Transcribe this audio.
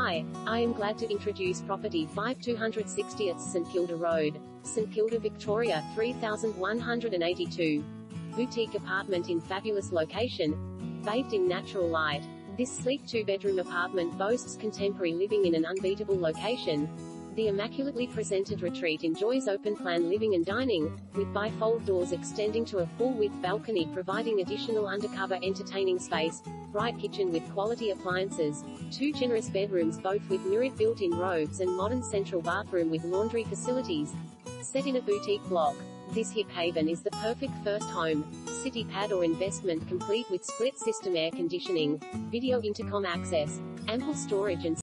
Hi, I am glad to introduce property 5260th St Kilda Road, St Kilda, Victoria 3182. Boutique apartment in fabulous location, bathed in natural light. This sleek two-bedroom apartment boasts contemporary living in an unbeatable location. The immaculately presented retreat enjoys open-plan living and dining, with bifold doors extending to a full-width balcony providing additional undercover entertaining space, bright kitchen with quality appliances, two generous bedrooms both with mirrored built-in robes and modern central bathroom with laundry facilities. Set in a boutique block. This hip haven is the perfect first home, city pad or investment complete with split system air conditioning, video intercom access, ample storage and